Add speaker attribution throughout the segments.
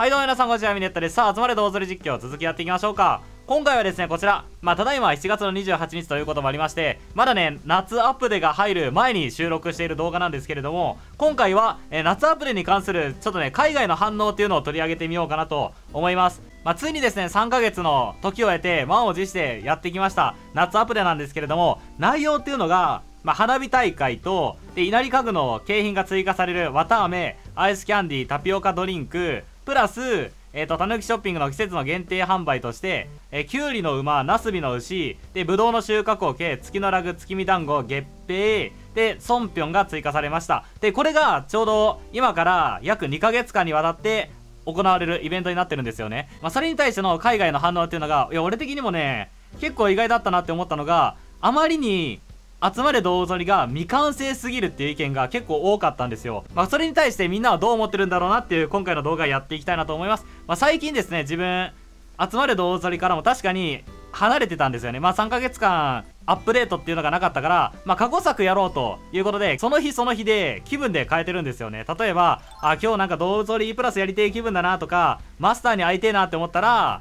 Speaker 1: はいどうも皆さんこんにちはミネッタです。さあ集まれ動物実況続きやっていきましょうか。今回はですねこちらまあただいま7月の28日ということもありましてまだね夏アップデが入る前に収録している動画なんですけれども今回は、え夏アップデに関するちょっとね海外の反応っていうのを取り上げてみようかなと思います。まあ、ついにですね3ヶ月の時を経て満を持してやってきました夏アップデなんですけれども内容っていうのがまあ、花火大会とで稲荷家具の景品が追加される綿飴アイスキャンディタピオカドリンクプラスえっ、ー、と、たぬきショッピングの季節の限定販売として、えー、きゅうりの馬、なすびの牛、で、ぶどうの収穫桶、月のラグ、月見団子、月餅、で、ソンピョンが追加されました。で、これがちょうど今から約2ヶ月間にわたって行われるイベントになってるんですよね。まあ、それに対しての海外の反応っていうのが、いや、俺的にもね、結構意外だったなって思ったのが、あまりに集まれ動物りが未完成すぎるっていう意見が結構多かったんですよ。まあ、それに対してみんなはどう思ってるんだろうなっていう今回の動画やっていきたいなと思います。まあ、最近ですね、自分、集まれ動物りからも確かに離れてたんですよね。まあ、3ヶ月間アップデートっていうのがなかったから、まあ、過去作やろうということで、その日その日で気分で変えてるんですよね。例えば、あ、今日なんか動物折り E プラスやりてえ気分だなとか、マスターに会いてえなって思ったら、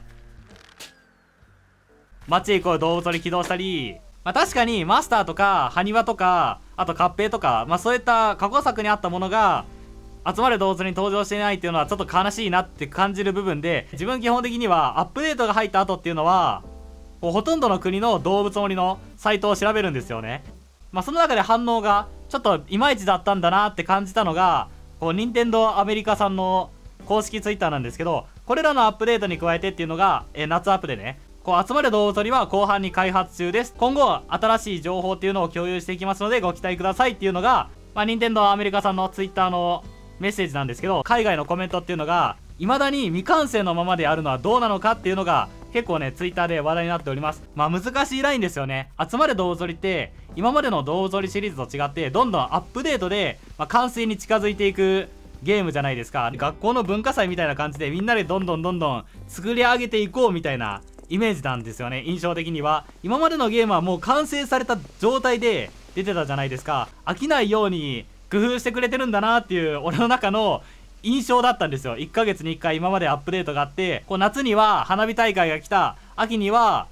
Speaker 1: 街へ行こう動物折り起動したり、まあ、確かにマスターとか埴輪とかあと合併とか、まあ、そういった過去作にあったものが集まる動物に登場していないっていうのはちょっと悲しいなって感じる部分で自分基本的にはアップデートが入った後っていうのはうほとんどの国の動物森のサイトを調べるんですよね。まあその中で反応がちょっといまいちだったんだなって感じたのがこう任天堂アメリカさんの公式ツイッターなんですけどこれらのアップデートに加えてっていうのが、え夏アップでねこう集まる動物鳥は後半に開発中です。今後、新しい情報っていうのを共有していきますのでご期待くださいっていうのが、まあ、任天堂アメリカさんのツイッターのメッセージなんですけど、海外のコメントっていうのが、未だに未完成のままであるのはどうなのかっていうのが、結構ね、ツイッターで話題になっております。まあ難しいラインですよね。集まる動物鳥って、今までの動物鳥シリーズと違って、どんどんアップデートで、まあ、完成に近づいていくゲームじゃないですか。学校の文化祭みたいな感じでみんなでどんどんどんどん作り上げていこうみたいなイメージなんですよね。印象的には。今までのゲームはもう完成された状態で出てたじゃないですか。飽きないように工夫してくれてるんだなっていう俺の中の印象だったんですよ。1ヶ月に1回今までアップデートがあってこう夏には花火大会が来た秋には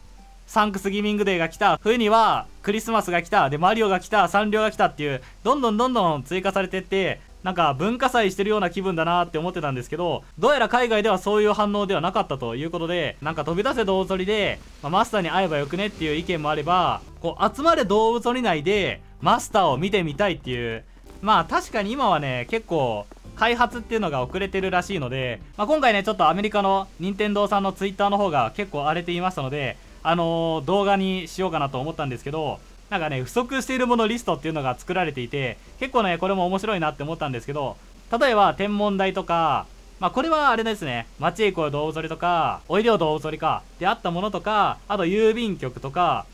Speaker 1: サンクスギミングデーが来た冬にはクリスマスが来たでマリオが来たサンリオが来たっていうどんどんどんどん追加されてってなんか文化祭してるような気分だなって思ってたんですけどどうやら海外ではそういう反応ではなかったということでなんか飛び出せ動物鳥で、まあ、マスターに会えばよくねっていう意見もあればこう集まれ動物鳥内でマスターを見てみたいっていうまあ確かに今はね結構開発っていうのが遅れてるらしいので、まあ、今回ねちょっとアメリカの任天堂さんのツイッターの方が結構荒れていましたのであのー、動画にしようかなと思ったんですけどなんかね、不足しているものリストっていうのが作られていて、結構ね、これも面白いなって思ったんですけど、例えば天文台とか、まあこれはあれですね、町へ行こう動物鳥とか、おいでよ動物鳥か、であったものとか、あと郵便局とか、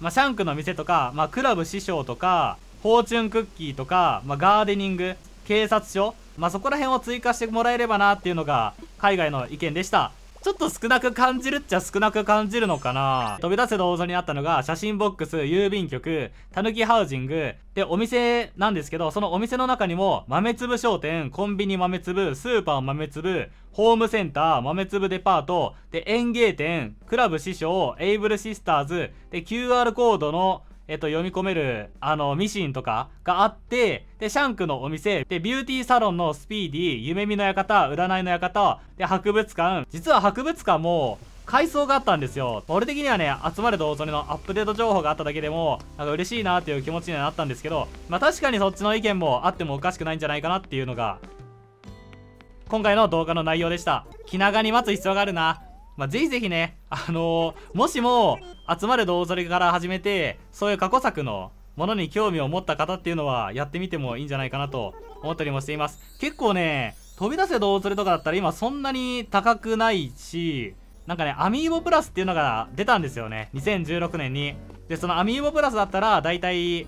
Speaker 1: まあシャンクの店とか、まあクラブ師匠とか、フォーチュンクッキーとか、まあガーデニング、警察署、まあそこら辺を追加してもらえればなっていうのが海外の意見でした。ちょっと少なく感じるっちゃ少なく感じるのかな。飛び出せ銅像にあったのが写真ボックス、郵便局、たぬきハウジング、で、お店なんですけど、そのお店の中にもまめつぶ商店、コンビニ豆粒、スーパー豆粒、ホームセンター、豆粒デパート、で、園芸店、クラブ師匠、エイブルシスターズ、で、QR コードのえっと、読み込める、あの、ミシンとかがあって、で、シャンクのお店、で、ビューティーサロンのスピーディー、夢見の館、占いの館、で、博物館。実は博物館も、階層があったんですよ。俺的にはね、集まる動物のアップデート情報があっただけでも、なんか嬉しいなっていう気持ちにはなったんですけど、まあ確かにそっちの意見もあってもおかしくないんじゃないかなっていうのが、今回の動画の内容でした。気長に待つ必要があるな。まあ、ぜひぜひね、あのー、もしも、集まる動物から始めて、そういう過去作のものに興味を持った方っていうのは、やってみてもいいんじゃないかなと思ったりもしています。結構ね、飛び出せ動物とかだったら今そんなに高くないし、なんかね、アミーボプラスっていうのが出たんですよね。2016年に。で、そのアミーボプラスだったら、だいたい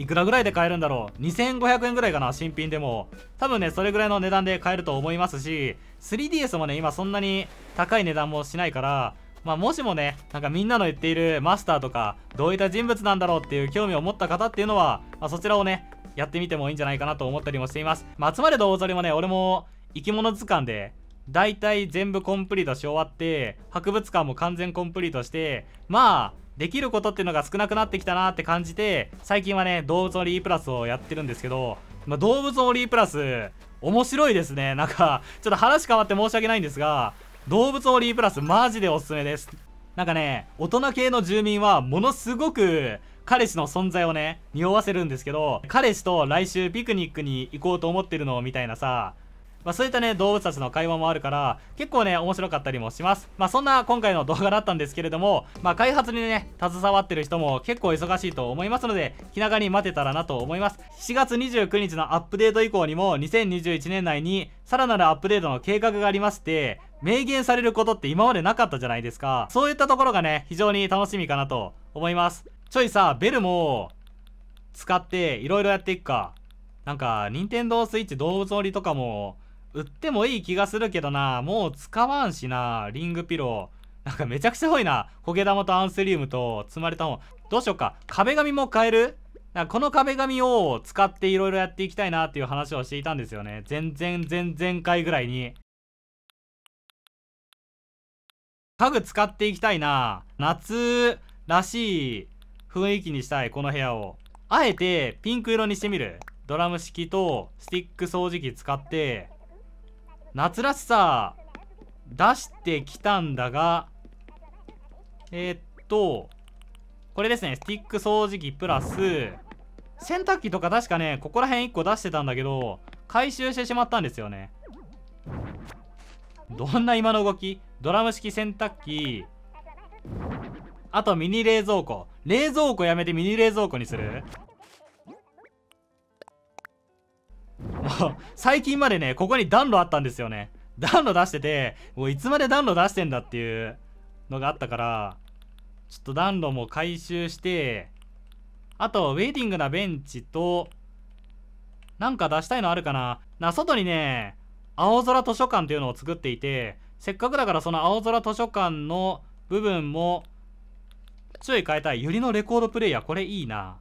Speaker 1: いくらぐらいで買えるんだろう2500円ぐらいかな新品でも多分ねそれぐらいの値段で買えると思いますし 3DS もね今そんなに高い値段もしないからまあもしもねなんかみんなの言っているマスターとかどういった人物なんだろうっていう興味を持った方っていうのは、まあ、そちらをねやってみてもいいんじゃないかなと思ったりもしています。まあ、集まれ動物りもね、俺も生き物図鑑で大体全部コンプリートし終わって博物館も完全コンプリートしてまあできることっていうのが少なくなってきたなって感じて最近はね動物のリープラスをやってるんですけど、まあ、動物のリープラス面白いですねなんかちょっと話変わって申し訳ないんですが動物のリープラスマジでおすすめですなんかね大人系の住民はものすごく彼氏の存在をね匂わせるんですけど彼氏と来週ピクニックに行こうと思ってるのみたいなさまあ、そういったね、動物たちの会話もあるから、結構ね、面白かったりもします。まあ、そんな今回の動画だったんですけれども、まあ、開発にね、携わってる人も結構忙しいと思いますので、気長に待てたらなと思います。7月29日のアップデート以降にも、2021年内に、さらなるアップデートの計画がありまして、明言されることって今までなかったじゃないですか。そういったところがね、非常に楽しみかなと思います。ちょいさ、ベルも、使っていろいろやっていくか。なんか、任天堂 switch 動物折りとかも、売ってもいい気がするけどな。もう使わんしなリングピロー。なんかめちゃくちゃ多いな。焦げ玉とアンスリウムと積まれた本どうしようか。壁紙も変える？なんかこの壁紙を使っていろいろやっていきたいなっていう話をしていたんですよね。全然前々回ぐらいに。家具使っていきたいな。夏らしい雰囲気にしたいこの部屋を。あえてピンク色にしてみる。ドラム式とスティック掃除機使って。夏らしさ出してきたんだがえー、っとこれですね。スティック掃除機プラス洗濯機とか確かねここら辺1個出してたんだけど回収してしまったんですよね。どんな今の動き？ドラム式洗濯機。あとミニ冷蔵庫。冷蔵庫やめてミニ冷蔵庫にする？もう、最近までね、ここに暖炉あったんですよね。暖炉出してて、もういつまで暖炉出してんだっていうのがあったから、ちょっと暖炉も回収して、あと、ウェイティングなベンチと、なんか出したいのあるかな？な、外にね、青空図書館っていうのを作っていて、せっかくだからその青空図書館の部分も、ちょい変えたい。ユリのレコードプレイヤー、これいいな。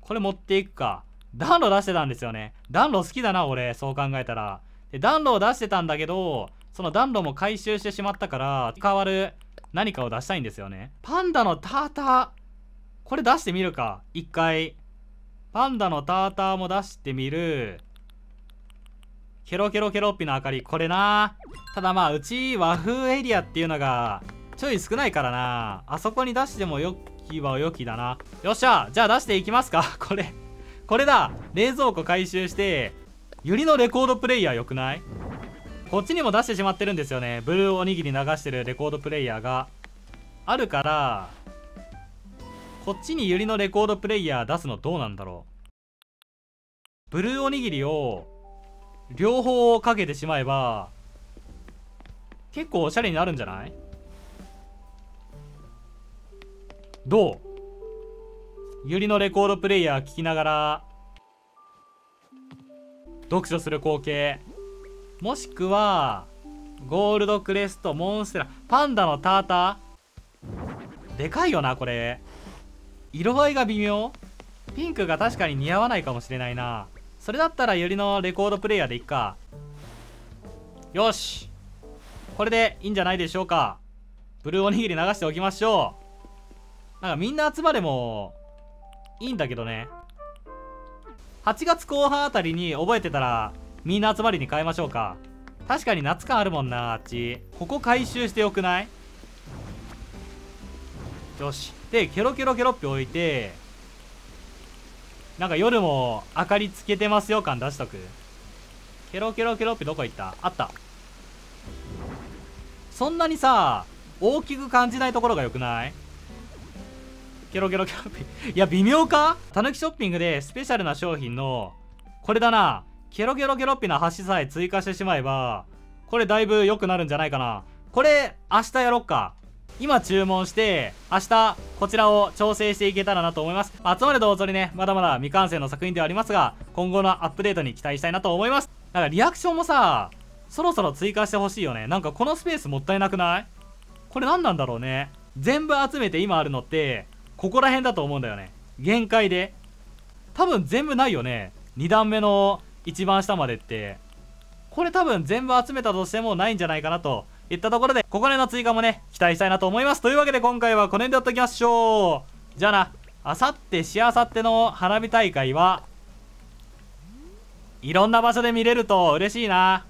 Speaker 1: これ持っていくか。暖炉出してたんですよね。暖炉好きだな、俺。そう考えたら。で、暖炉を出してたんだけど、その暖炉も回収してしまったから、変わる何かを出したいんですよね。パンダのターター。これ出してみるか。一回。パンダのターターも出してみる。ケロケロケロッピの明かり。これな。ただまあ、うち和風エリアっていうのが、ちょい少ないからな。あそこに出してもよきはよきだな。よっしゃじゃあ出していきますか。これ。これだ冷蔵庫回収してユリのレコードプレイヤーよくない？こっちにも出してしまってるんですよねブルーおにぎり流してるレコードプレイヤーがあるからこっちにユリのレコードプレイヤー出すのどうなんだろうブルーおにぎりを両方をかけてしまえば結構おしゃれになるんじゃない？どう？ユリのレコードプレイヤー聞きながら読書する光景。もしくはゴールドクレストモンステラパンダのターター？でかいよなこれ。色合いが微妙。ピンクが確かに似合わないかもしれないな。それだったらユリのレコードプレイヤーでいっか。よし。これでいいんじゃないでしょうか。ブルーおにぎり流しておきましょう。なんかみんな集まれもいいんだけどね。8月後半あたりに覚えてたらみんな集まりに変えましょうか。確かに夏感あるもんなあっち。ここ回収してよくない？よし。でケロケロケロッピ置いてなんか夜も明かりつけてますよ感出しとく。ケロケロケロッピどこ行った？あった。そんなにさ大きく感じないところがよくない？ケロケロケロピいや微妙か？たぬきショッピングでスペシャルな商品のこれだな。ケロケロケロッピな橋さえ追加してしまえばこれだいぶ良くなるんじゃないかな。これ明日やろっか。今注文して明日こちらを調整していけたらなと思います。集まれどうぞにねまだまだ未完成の作品ではありますが今後のアップデートに期待したいなと思います。だかリアクションもさそろそろ追加してほしいよね。なんかこのスペースもったいなくない？これ何なんだろうね。全部集めて今あるのってここら辺だと思うんだよね。限界で。多分全部ないよね。2段目の一番下までって。これ多分全部集めたとしてもないんじゃないかなといったところでここでの追加もね期待したいなと思います。というわけで今回はこの辺でやっておきましょう。じゃあなあさってしあさっての花火大会はいろんな場所で見れると嬉しいな。